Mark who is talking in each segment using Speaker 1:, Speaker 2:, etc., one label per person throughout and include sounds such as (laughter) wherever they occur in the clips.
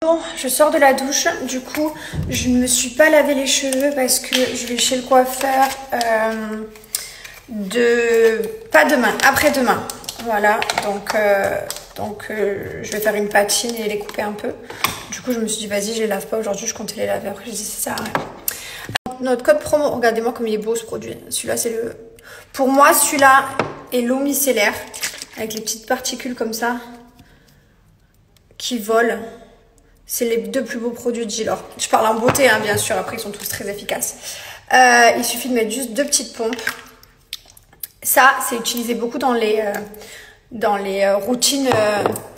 Speaker 1: Bon, je sors de la douche, du coup je ne me suis pas lavé les cheveux parce que je vais chez le coiffeur euh, de... pas demain, après-demain. Voilà, donc, euh, donc euh, je vais faire une patine et les couper un peu. Du coup je me suis dit vas-y je les lave pas aujourd'hui, je comptais les laver après je dis ça sert à rien. Notre code promo, regardez-moi comme il est beau ce produit. Celui-là c'est le... Pour moi celui-là est l'eau micellaire avec les petites particules comme ça qui volent. C'est les deux plus beaux produits de Gilor. Je parle en beauté, hein, bien sûr. Après, ils sont tous très efficaces. Euh, il suffit de mettre juste deux petites pompes. Ça, c'est utilisé beaucoup dans les, euh, dans les euh, routines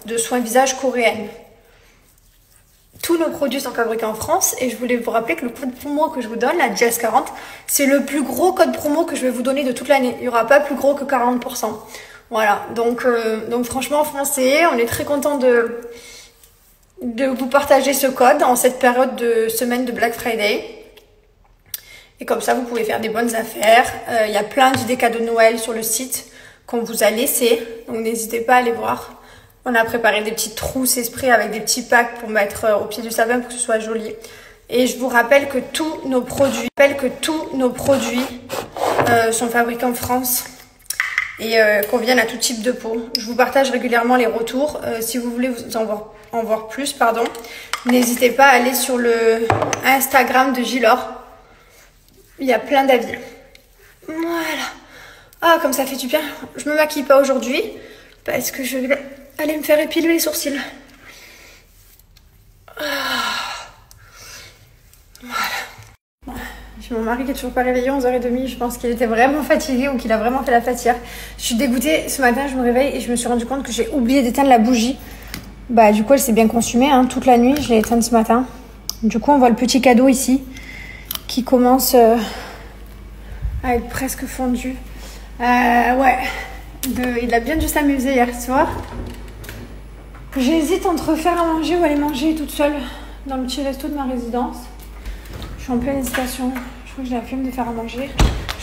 Speaker 1: de soins visage coréennes. Tous nos produits sont fabriqués en France et je voulais vous rappeler que le code promo que je vous donne, la GS40, c'est le plus gros code promo que je vais vous donner de toute l'année. Il n'y aura pas plus gros que 40%. Voilà, donc, euh, donc franchement, français, on est très content de, de vous partager ce code en cette période de semaine de Black Friday. Et comme ça, vous pouvez faire des bonnes affaires. Euh, Il y a plein d'idées cadeaux de Noël sur le site qu'on vous a laissé. Donc n'hésitez pas à aller voir. On a préparé des petites trousses esprits avec des petits packs pour mettre euh, au pied du sapin pour que ce soit joli. Et je vous rappelle que tous nos produits, rappelle que tous nos produits euh, sont fabriqués en France et euh, conviennent à tout type de peau. Je vous partage régulièrement les retours. Euh, si vous voulez vous en voir, en voir plus, pardon, n'hésitez pas à aller sur le Instagram de Gilor. Il y a plein d'avis. Voilà. Ah, comme ça fait du bien. Je me maquille pas aujourd'hui parce que je vais aller me faire épiler les sourcils. Ah. Voilà. J'ai mon mari qui est toujours pas réveillé, 11h30. Je pense qu'il était vraiment fatigué ou qu'il a vraiment fait la fatière. Je suis dégoûtée. Ce matin, je me réveille et je me suis rendu compte que j'ai oublié d'éteindre la bougie. Bah, du coup, elle s'est bien consumée hein, toute la nuit. Je l'ai éteinte ce matin. Du coup, on voit le petit cadeau ici qui commence euh, à être presque fondu. Euh, ouais. Il a bien dû s'amuser hier soir. J'hésite entre faire à manger ou aller manger toute seule dans le petit resto de ma résidence. Je suis en pleine hésitation. Je crois que j'ai la flemme de faire à manger.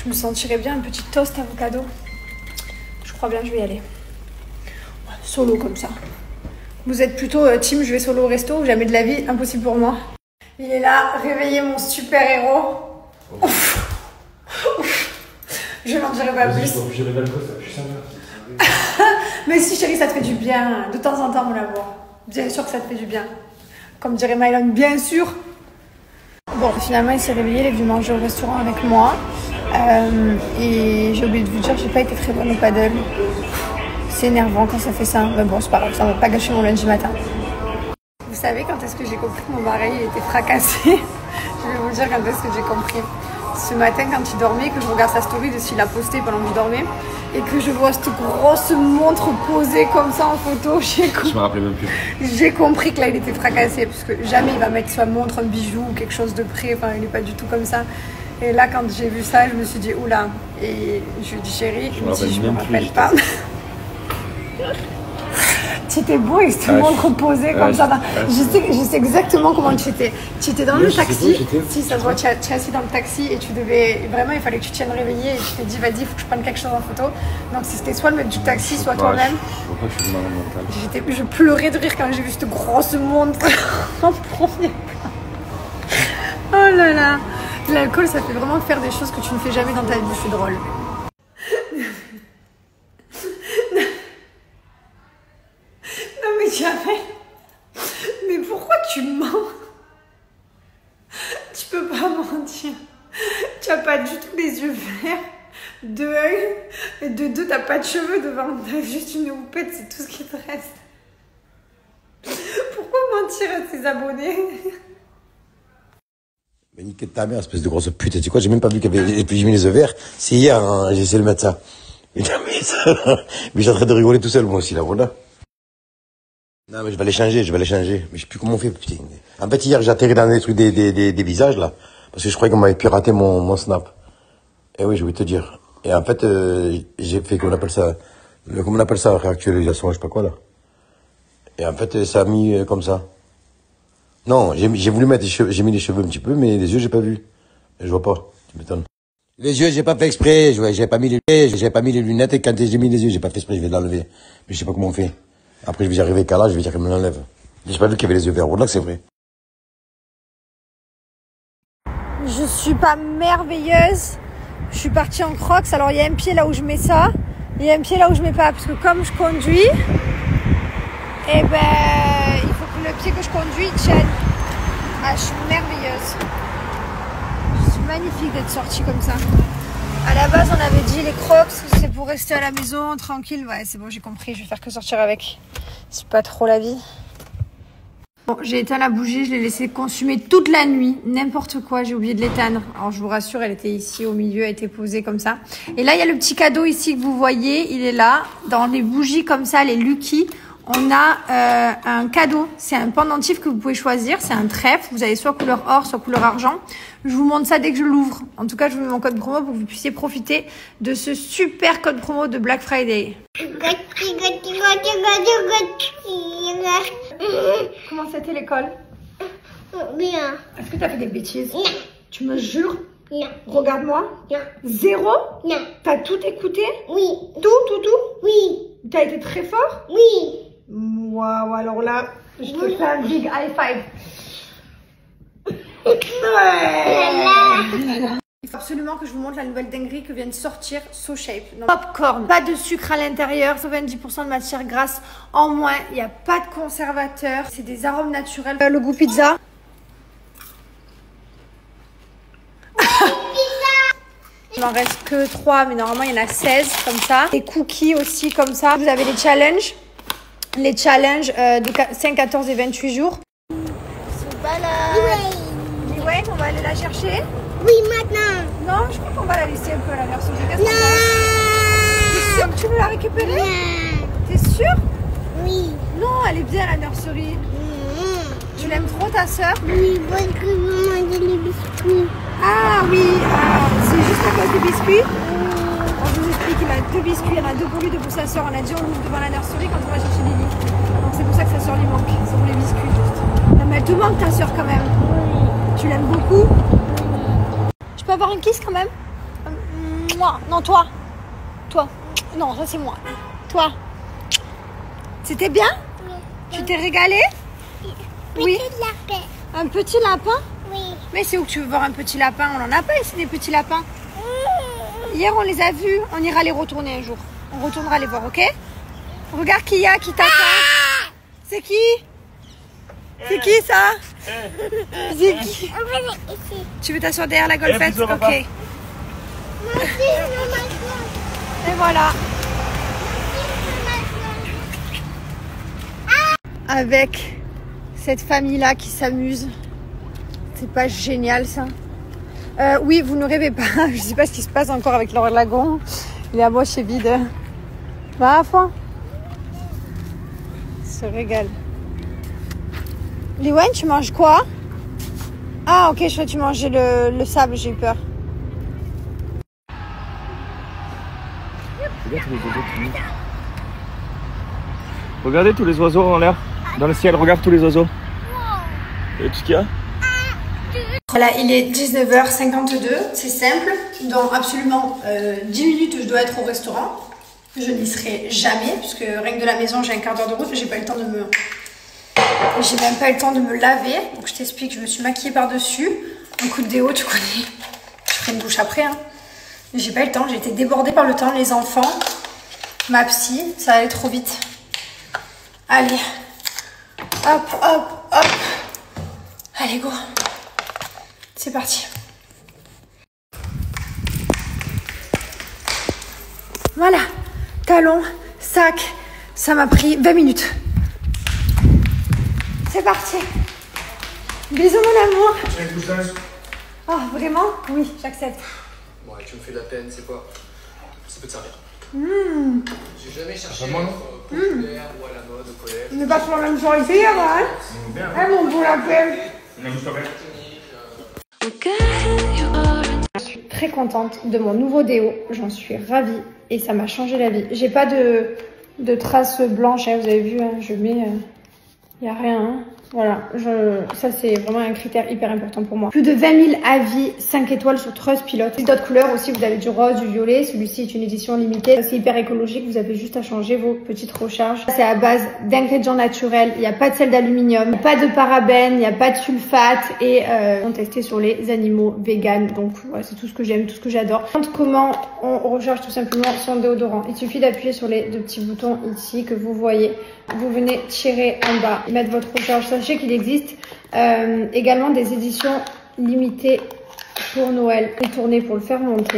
Speaker 1: Je me sentirais bien un petit toast avocado. Je crois bien que je vais y aller. Solo comme ça. Vous êtes plutôt euh, team je vais solo au resto ou jamais de la vie Impossible pour moi? Il est là, réveillez mon super héros. Ouf. Ouf. Je n'en dirai pas plus.
Speaker 2: simple. (laughs) (laughs)
Speaker 1: Mais si chérie, ça te fait du bien. De temps en temps, mon amour. Bien sûr que ça te fait du bien. Comme dirait Mylon, bien sûr. Bon, finalement, il s'est réveillé, il est venu manger au restaurant avec moi. Euh, et j'ai oublié de vous dire, j'ai pas été très bonne au paddle. C'est énervant quand ça fait ça. Mais bon, c'est pas grave, ça va pas gâcher mon lundi matin. Vous savez quand est-ce que j'ai compris que mon mari était fracassé? (laughs) Je vais vous dire quand est-ce que j'ai compris. Ce matin, quand il dormait, que je regarde sa story de s'il a posté pendant que je dormais, et que je vois cette grosse montre posée comme ça en photo, (laughs) j'ai
Speaker 2: Je me rappelais même plus.
Speaker 1: j'ai compris que là, il était fracassé, parce que jamais il va mettre sa montre, un bijou ou quelque chose de près. Enfin, il n'est pas du tout comme ça. Et là, quand j'ai vu ça, je me suis dit, oula. Et je lui ai dit, chérie, il
Speaker 2: me
Speaker 1: me dit,
Speaker 2: rappelle
Speaker 1: je me rappelle pas. (laughs) tu étais beau et cette
Speaker 2: Ouais,
Speaker 1: montre posée comme
Speaker 2: ouais,
Speaker 1: ça. je, sais, je sais exactement comment tu étais. Tu étais dans le taxi. Si, ça se voit, tu es assis dans le taxi et tu devais. Vraiment, il fallait que tu tiennes réveillé et tu t'es dit, vas-y, il faut que je prenne quelque chose en photo. Donc, c'était soit le mec du taxi, soit toi-même.
Speaker 2: Je je suis malade mental.
Speaker 1: J'étais, je pleurais de rire quand j'ai vu cette grosse montre (laughs) en premier plan. Oh là là L'alcool, ça fait vraiment faire des choses que tu ne fais jamais dans ta vie, c'est drôle. non mais jamais Mais pourquoi tu mens Tu peux pas Tu as pas du tout les yeux verts. De un, et de deux, t'as pas de cheveux devant. T'as juste une houppette, c'est tout ce qui te reste. Pourquoi mentir à tes abonnés?
Speaker 3: Mais nique ta mère, espèce de grosse pute. Tu sais quoi, j'ai même pas vu qu'il y avait, mis les œufs verts? C'est hier, hein, j'ai essayé de mettre ça. Mais mais j'ai en train de rigoler tout seul, moi aussi, là, voilà. Non, mais je vais aller changer, je vais aller changer. Mais je sais plus comment on fait, putain. En fait, hier, j'ai atterri dans des trucs des, des, des visages, là. Parce que je croyais qu'on m'avait piraté mon, snap. Et oui, je vais te dire. Et en fait, euh, j'ai fait, comment on appelle ça, le- on appelle ça, réactualisation, je sais pas quoi, là. Et en fait, ça a mis euh, comme ça. Non, j'ai voulu mettre j'ai mis les cheveux un petit peu, mais les yeux, j'ai pas vu. Je vois pas, tu m'étonnes. Les yeux, j'ai pas fait exprès. J'ai pas mis les lunettes. J'ai pas mis les lunettes et quand j'ai mis les yeux, j'ai pas fait exprès. Je vais l'enlever. Mais je sais pas comment on fait. Après, je vais y arriver qu'à là, je vais dire qu'elle me l'enlève. J'ai pas vu qu'il y avait les yeux verts. Que c'est vrai.
Speaker 1: Suis pas merveilleuse. Je suis partie en crocs. Alors il y a un pied là où je mets ça. Il y a un pied là où je mets pas. Parce que comme je conduis, eh ben, il faut que le pied que je conduis tienne. Ah, je suis merveilleuse. C'est magnifique d'être sortie comme ça. À la base, on avait dit les crocs, c'est pour rester à la maison, tranquille. Ouais, c'est bon, j'ai compris. Je vais faire que sortir avec. C'est pas trop la vie. Bon, j'ai éteint la bougie, je l'ai laissé consumer toute la nuit, n'importe quoi, j'ai oublié de l'éteindre. Alors je vous rassure, elle était ici au milieu, elle était posée comme ça. Et là, il y a le petit cadeau ici que vous voyez, il est là, dans les bougies comme ça, les Lucky. On a euh, un cadeau, c'est un pendentif que vous pouvez choisir, c'est un trèfle, vous avez soit couleur or, soit couleur argent. Je vous montre ça dès que je l'ouvre. En tout cas, je vous mets mon code promo pour que vous puissiez profiter de ce super code promo de Black Friday. (laughs) Comment c'était l'école
Speaker 4: Bien.
Speaker 1: Est-ce que tu as fait des bêtises
Speaker 4: Non.
Speaker 1: Tu me jures
Speaker 4: Non.
Speaker 1: Regarde-moi.
Speaker 4: Non.
Speaker 1: Zéro
Speaker 4: Non.
Speaker 1: T'as tout écouté
Speaker 4: Oui.
Speaker 1: Tout, tout, tout
Speaker 4: Oui.
Speaker 1: T'as été très fort
Speaker 4: Oui.
Speaker 1: Waouh, alors là, je te fais un big high five. (laughs) (laughs) Il faut absolument que je vous montre la nouvelle dinguerie que vient de sortir So Shape. Popcorn, pas de sucre à l'intérieur, 90% de matière grasse en moins, il n'y a pas de conservateur, c'est des arômes naturels. Euh, Le goût pizza. Il m'en reste que 3, mais normalement il y en a 16 comme ça. Des cookies aussi comme ça. Vous avez les challenges. Les challenges euh, de 5, 14 et 28 jours. On va aller la chercher.
Speaker 4: Oui, maintenant.
Speaker 1: Non, je crois qu'on va la laisser un peu à la. Qu'est-ce penses T'es sûr que tu veux la récupérer
Speaker 4: Non.
Speaker 1: T'es sûr
Speaker 4: Oui.
Speaker 1: Non, elle est bien la nurserie.
Speaker 4: Mm.
Speaker 1: Tu l'aimes trop ta sœur
Speaker 4: Oui, parce que je veux manger les biscuits.
Speaker 1: Ah oui, ah, c'est juste à cause des biscuits. On vous explique, il a deux biscuits, il y en a deux pour lui, deux pour sa sœur. On a dit on l'ouvre devant la nurserie quand on va chercher Lily. Donc c'est pour ça que sa sœur lui manque. C'est pour les biscuits juste. Non mais elle te manque ta sœur quand même. Tu l'aimes beaucoup Je peux avoir une kiss quand même Euh, Moi Non, toi. Toi. Non, ça c'est moi. Toi. C'était bien Tu t'es régalé Oui.
Speaker 4: Petit lapin.
Speaker 1: Un petit lapin
Speaker 4: Oui.
Speaker 1: Mais c'est où que tu veux voir un petit lapin? On en a pas ici des petits lapins. Hier on les a vus, on ira les retourner un jour. On retournera les voir, ok? Regarde qui y a qui t'attend. C'est qui? C'est qui ça? C'est qui
Speaker 4: On va aller ici.
Speaker 1: Tu veux t'asseoir derrière la golfette?
Speaker 2: Bisous,
Speaker 1: Ok. Et voilà. Avec cette famille-là qui s'amuse. C'est pas génial ça? Euh, Oui, vous ne rêvez pas. (laughs) Je sais pas ce qui se passe encore avec leur lagon. Il est à moitié vide. Va à fond. Il Se régale. Liwen, tu manges quoi? Ah, ok, je crois que tu mangeais le, le sable, j'ai eu peur.
Speaker 2: Regarde tous les oiseaux qui. Regardez tous les oiseaux en l'air. Dans le ciel, regarde tous les oiseaux. Et tout ce qu'il y a?
Speaker 1: Voilà, il est 19h52, c'est simple. Dans absolument euh, 10 minutes, je dois être au restaurant. Je n'y serai jamais, puisque rien que de la maison, j'ai un quart d'heure de route, j'ai pas eu le temps de me. J'ai même pas eu le temps de me laver. Donc je t'explique, je me suis maquillée par-dessus. Un coup de déo, tu connais. Je ferai une douche après. Hein. J'ai pas eu le temps, j'ai été débordée par le temps, les enfants, ma psy, ça allait trop vite. Allez. Hop, hop, hop. Allez, go. C'est parti. Voilà, talon, sac, ça m'a pris 20 minutes. C'est parti. Bisous mon amour. Oh, vraiment? Oui, j'accepte.
Speaker 5: Ouais, tu me fais de la peine, c'est quoi? Ça peut te servir.
Speaker 1: Hmm.
Speaker 5: J'ai jamais cherché à être euh, populaire ou à la mode au collège.
Speaker 1: On n'est pas sur la même genre ici, hein Eh mon beau lapin? Je suis très contente de mon nouveau déo. J'en suis ravie et ça m'a changé la vie. J'ai pas de, de traces blanches, hein, vous avez vu, hein, je mets... Il n'y a rien. hein. Voilà, je, ça c'est vraiment un critère hyper important pour moi. Plus de 20 000 avis 5 étoiles sur Trustpilot. D'autres couleurs aussi, vous avez du rose, du violet. Celui-ci est une édition limitée. C'est hyper écologique, vous avez juste à changer vos petites recharges. C'est à base d'ingrédients naturels. Il n'y a pas de sel d'aluminium, pas de parabènes, il n'y a pas de sulfate et euh, on testé sur les animaux véganes. Donc voilà, c'est tout ce que j'aime, tout ce que j'adore. Comment on recharge tout simplement son déodorant Il suffit d'appuyer sur les deux petits boutons ici que vous voyez. Vous venez tirer en bas et mettre votre recharge. Sachez qu'il existe euh, également des éditions limitées pour Noël et tournées pour le faire monter.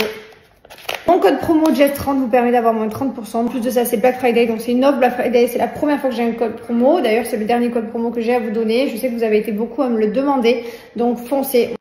Speaker 1: Mon code promo Jess30 vous permet d'avoir moins de 30%. En plus de ça, c'est Black Friday, donc c'est une offre Black Friday. C'est la première fois que j'ai un code promo. D'ailleurs, c'est le dernier code promo que j'ai à vous donner. Je sais que vous avez été beaucoup à me le demander, donc foncez.